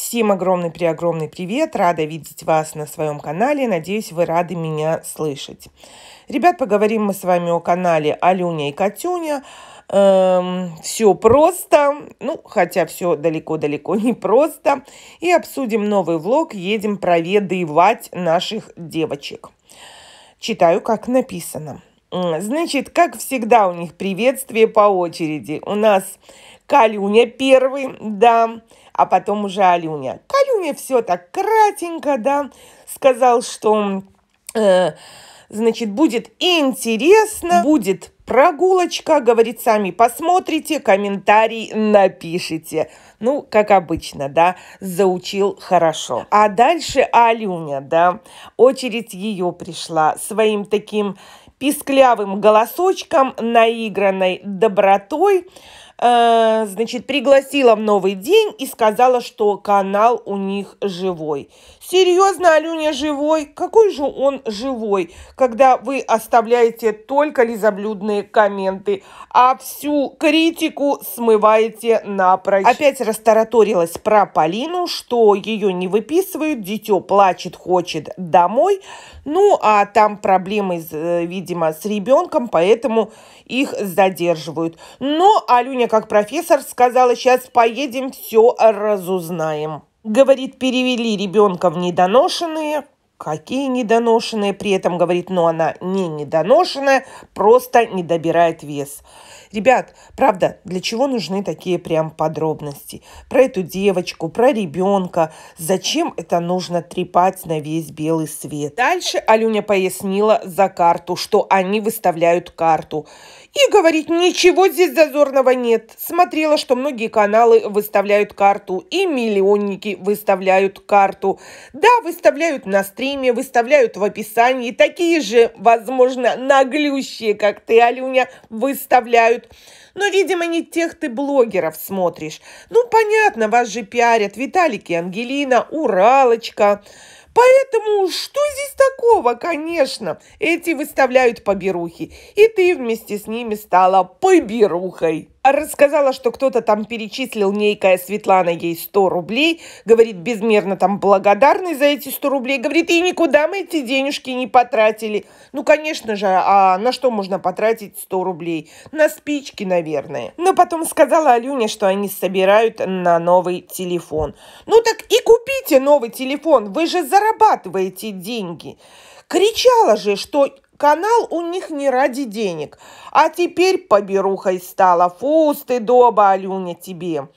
Всем огромный-преогромный привет! Рада видеть вас на своем канале. Надеюсь, вы рады меня слышать. Ребят, поговорим мы с вами о канале Алюня и Катюня. Эм, все просто, ну, хотя все далеко-далеко не просто. И обсудим новый влог. Едем проведывать наших девочек. Читаю, как написано. Значит, как всегда у них приветствие по очереди. У нас Калюня первый, да, а потом уже Алюня. Калюня все так кратенько, да, сказал, что, э, значит, будет интересно, будет прогулочка, говорит, сами посмотрите, комментарий напишите. Ну, как обычно, да, заучил хорошо. А дальше Алюня, да, очередь ее пришла своим таким писклявым голосочком, наигранной добротой, Э, значит, пригласила в новый день и сказала, что канал у них живой. Серьезно, Алюня живой? Какой же он живой, когда вы оставляете только лизоблюдные комменты, а всю критику смываете напрочь? Опять растараторилась про Полину, что ее не выписывают, дитё плачет, хочет домой. Ну, а там проблемы, э, видимо, с ребенком, поэтому их задерживают. Но Алюня как профессор сказала, сейчас поедем, все разузнаем. Говорит, перевели ребенка в недоношенные. Какие недоношенные? При этом говорит, но она не недоношенная, просто не добирает вес. Ребят, правда, для чего нужны такие прям подробности? Про эту девочку, про ребенка. Зачем это нужно трепать на весь белый свет? Дальше Алюня пояснила за карту, что они выставляют карту. И говорит, ничего здесь зазорного нет. Смотрела, что многие каналы выставляют карту, и миллионники выставляют карту. Да, выставляют на стриме, выставляют в описании. Такие же, возможно, наглющие, как ты, Алюня, выставляют. Но, видимо, не тех ты блогеров смотришь. Ну, понятно, вас же пиарят Виталик и Ангелина, Уралочка. Поэтому что здесь такого, конечно? Эти выставляют поберухи, и ты вместе с ними стала поберухой. Рассказала, что кто-то там перечислил некая Светлана ей 100 рублей. Говорит, безмерно там благодарный за эти 100 рублей. Говорит, и никуда мы эти денежки не потратили. Ну, конечно же, а на что можно потратить 100 рублей? На спички, наверное. Но потом сказала Алюне, что они собирают на новый телефон. Ну так и купите новый телефон. Вы же зарабатываете деньги. Кричала же, что Канал у них не ради денег. А теперь поберухой стала. Фу, стыдоба, Алюня, тебе.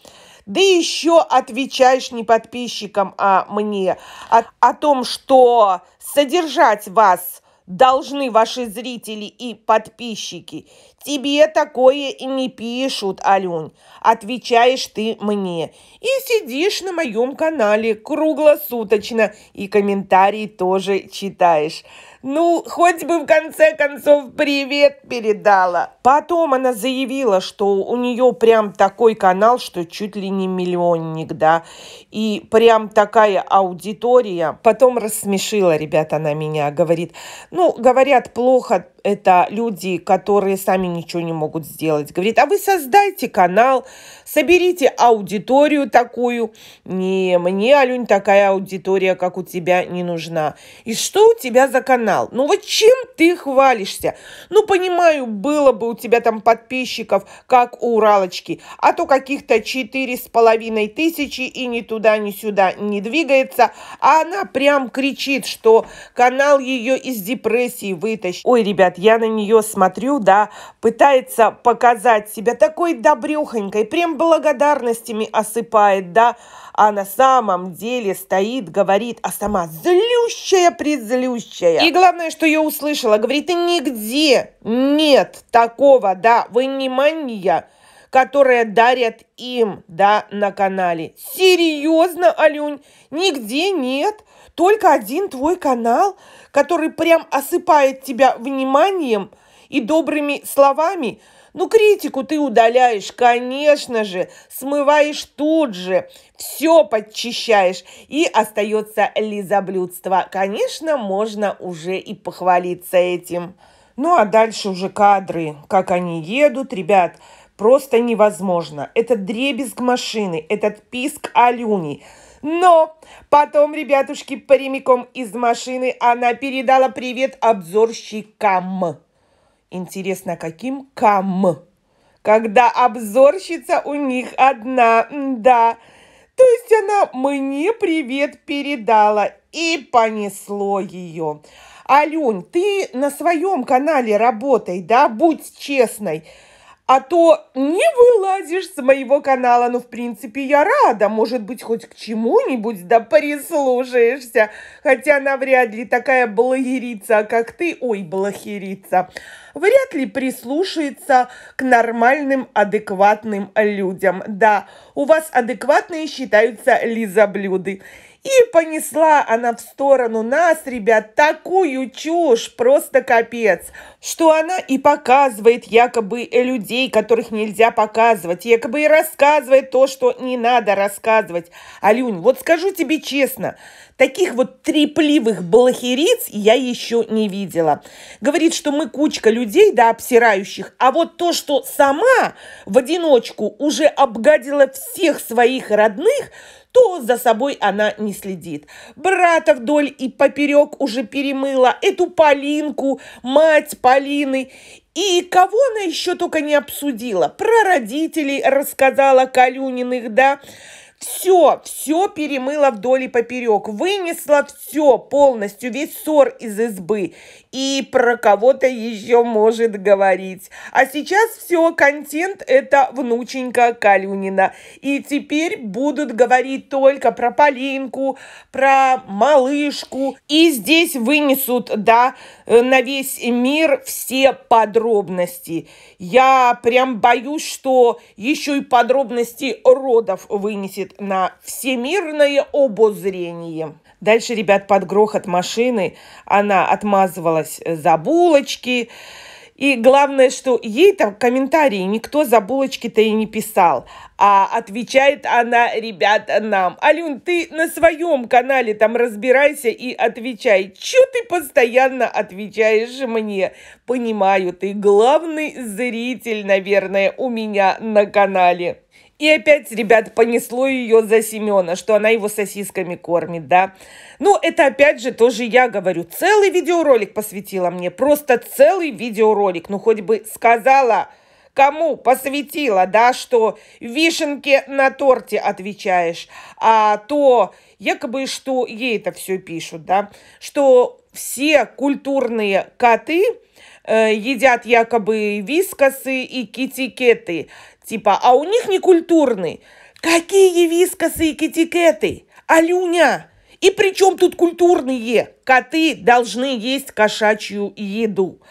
Да еще отвечаешь не подписчикам, а мне о, о том, что содержать вас должны ваши зрители и подписчики. Тебе такое и не пишут, Алюнь. Отвечаешь ты мне. И сидишь на моем канале круглосуточно. И комментарии тоже читаешь. Ну, хоть бы в конце концов привет передала. Потом она заявила, что у нее прям такой канал, что чуть ли не миллионник, да. И прям такая аудитория. Потом рассмешила, ребята, она меня. Говорит, ну, говорят, плохо это люди, которые сами ничего не могут сделать. Говорит, а вы создайте канал, соберите аудиторию такую. Не, мне, Алюнь, такая аудитория, как у тебя, не нужна. И что у тебя за канал? Ну вот чем ты хвалишься? Ну, понимаю, было бы у тебя там подписчиков, как у Уралочки, а то каких-то четыре с половиной тысячи и ни туда, ни сюда не двигается, а она прям кричит, что канал ее из депрессии вытащит. Ой, ребят, я на нее смотрю, да, пытается показать себя такой добрехонькой, прям благодарностями осыпает, да, а на самом деле стоит, говорит, а сама злющая-призлющая. И главное, что я услышала, говорит, и нигде нет такого, да, внимания, которое дарят им, да, на канале. Серьезно, Алюнь, нигде нет. Только один твой канал, который прям осыпает тебя вниманием и добрыми словами. Ну, критику ты удаляешь, конечно же, смываешь тут же, все подчищаешь, и остается лизоблюдство. Конечно, можно уже и похвалиться этим. Ну, а дальше уже кадры, как они едут, ребят, просто невозможно. Это дребезг машины, этот писк Алюни – Но потом, ребятушки, прямиком из машины она передала привет обзорщикам. Интересно, каким кам? Когда обзорщица у них одна, да. То есть она мне привет передала и понесло ее. Алюнь, ты на своем канале работай, да, будь честной а то не вылазишь с моего канала. Ну, в принципе, я рада. Может быть, хоть к чему-нибудь да прислушаешься. Хотя навряд ли такая блогерица, как ты, ой, блохерица, вряд ли прислушается к нормальным, адекватным людям. Да, у вас адекватные считаются лизоблюды. И понесла она в сторону нас, ребят, такую чушь, просто капец, что она и показывает якобы людей, которых нельзя показывать, якобы и рассказывает то, что не надо рассказывать. Алюнь, вот скажу тебе честно, таких вот трепливых блохериц я еще не видела. Говорит, что мы кучка людей, да, обсирающих, а вот то, что сама в одиночку уже обгадила всех своих родных, то за собой она не следит. Брата вдоль и поперек уже перемыла, эту Полинку, мать Полины. И кого она еще только не обсудила? Про родителей рассказала Калюниных, да? Все, все перемыла вдоль и поперек, вынесла все полностью, весь ссор из избы. И про кого-то еще может говорить. А сейчас все, контент это внученька Калюнина. И теперь будут говорить только про Полинку, про малышку. И здесь вынесут, да, на весь мир все подробности. Я прям боюсь, что еще и подробности родов вынесет на всемирное обозрение. Дальше, ребят, под грохот машины она отмазывалась за булочки. И главное, что ей там комментарии никто за булочки-то и не писал. А отвечает она, ребята, нам. Алюн, ты на своем канале там разбирайся и отвечай. Че ты постоянно отвечаешь мне? Понимаю, ты главный зритель, наверное, у меня на канале. И опять, ребят, понесло ее за Семена, что она его сосисками кормит, да. Ну, это опять же тоже я говорю. Целый видеоролик посвятила мне, просто целый видеоролик. Ну, хоть бы сказала, кому посвятила, да, что вишенки на торте отвечаешь, а то якобы, что ей это все пишут, да, что все культурные коты э, едят якобы вискосы и китикеты, Типа, а у них не культурный. Какие вискосы и китикеты? Алюня! И при чем тут культурные? Коты должны есть кошачью еду.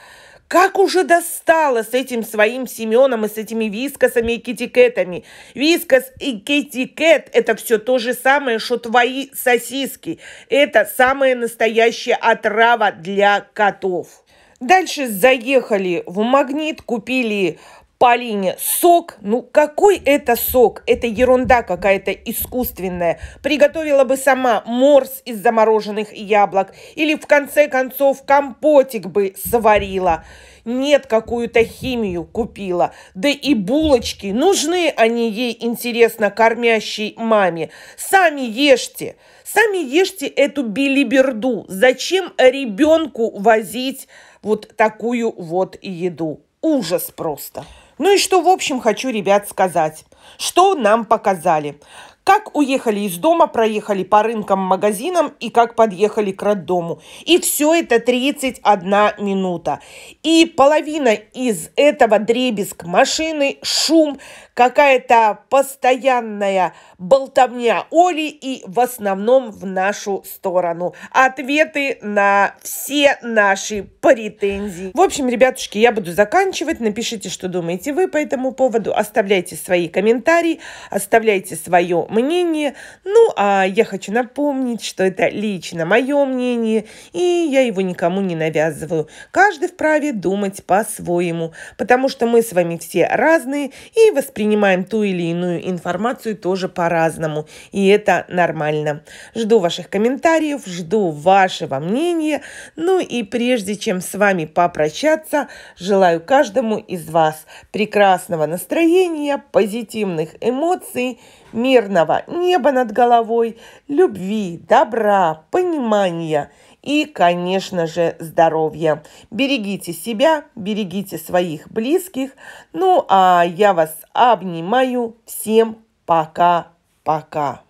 Как уже достало с этим своим Семеном и с этими вискосами и китикетами. Вискос и китикет – это все то же самое, что твои сосиски. Это самая настоящая отрава для котов. Дальше заехали в магнит, купили Полине сок. Ну, какой это сок? Это ерунда какая-то искусственная. Приготовила бы сама морс из замороженных яблок. Или, в конце концов, компотик бы сварила. Нет, какую-то химию купила. Да и булочки. Нужны они ей, интересно, кормящей маме. Сами ешьте. Сами ешьте эту билиберду. Зачем ребенку возить вот такую вот еду? Ужас просто. Ну и что, в общем, хочу, ребят, сказать. Что нам показали? Как уехали из дома, проехали по рынкам, магазинам и как подъехали к роддому. И все это 31 минута. И половина из этого дребезг машины, шум, какая-то постоянная болтовня Оли и в основном в нашу сторону. Ответы на все наши претензии. В общем, ребятушки, я буду заканчивать. Напишите, что думаете вы по этому поводу. Оставляйте свои комментарии, оставляйте свое мнение. Ну, а я хочу напомнить, что это лично мое мнение, и я его никому не навязываю. Каждый вправе думать по-своему, потому что мы с вами все разные и воспринимаем ту или иную информацию тоже по-разному, и это нормально. Жду ваших комментариев, жду вашего мнения. Ну и прежде чем с вами попрощаться, желаю каждому из вас прекрасного настроения, позитивных эмоций, мирного неба над головой, любви, добра, понимания и, конечно же, здоровья. Берегите себя, берегите своих близких. Ну, а я вас обнимаю. Всем пока-пока.